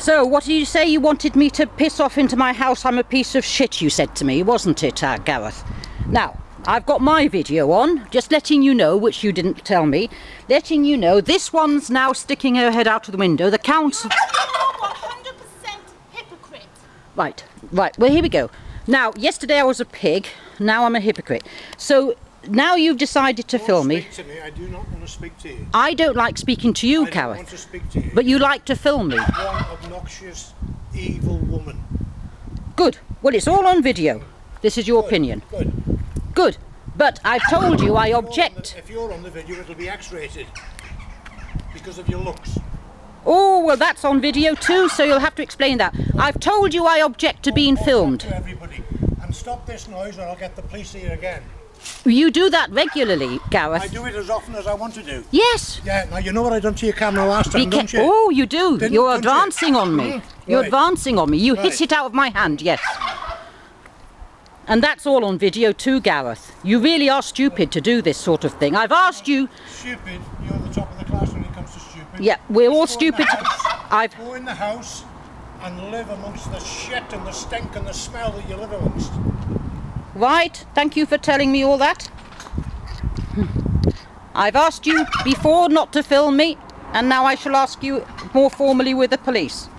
So, what did you say? You wanted me to piss off into my house? I'm a piece of shit, you said to me, wasn't it, uh, Gareth? Now, I've got my video on, just letting you know, which you didn't tell me, letting you know this one's now sticking her head out of the window. The council. 100% hypocrite. Right, right. Well, here we go. Now, yesterday I was a pig. Now I'm a hypocrite. So now you've decided to Don't film me. Me. I do not want to speak to you. I don't like speaking to you, I don't want to speak to you. but you like to film me. one obnoxious, evil woman. Good. Well, it's all on video. This is your Good, opinion. Good. Good. But I've told you I If you're on the- object. If you're on the video, it'll be X-rated because of your looks. Oh, well, that's on video too, so you'll have to explain that. I've told you I object to being filmed. To everybody, and stop this noise, or I'll get the police here again. You do that regularly, Gareth. I do it as often as I want to do. Yes. Yeah. Now you know what I done to your camera last time, don't you? oh, you do. Didn't- You're don't you? advancing on me. Mhm. You're advancing on me. You hit it out of my hand, yes. And that's all on video too, Gareth. You really are stupid to do this sort of thing. I've asked you. Stupid. You're the top of the class when it comes to stupid. Yeah, we're all Just in stupid. house- I've. Go in the house and live amongst the shit and the stink and the smell that you live amongst. Right, thank you for telling me all that. Hmm. I've asked you before not to film me, and now I shall ask you more formally with the police.